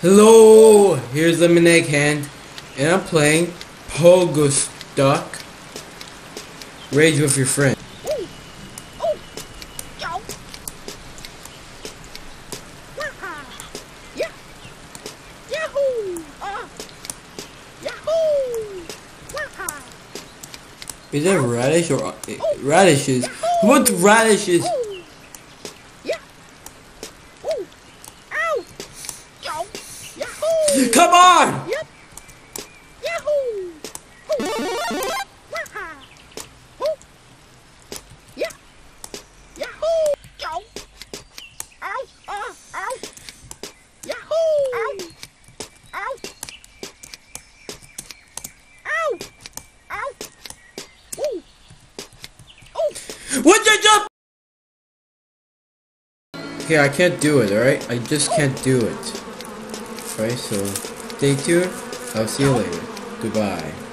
Hello, here's Lemonegghand, and I'm playing Pogostuck. Rage with your friend. Is that radish or uh, radishes? What radishes? Ooh. Yeah. Ooh. Ow. Yo. Yahoo. Come on! Yep. Yahoo. Ooh. Waha. Yeah. Yahoo. Yo. Ow. Uh. Ow. Yahoo. Ow. Ow. Ow. Ow. Ooh. Ooh. What you jump? Okay, I can't do it, alright? I just can't do it. Alright, so stay tuned. I'll see you later. Goodbye.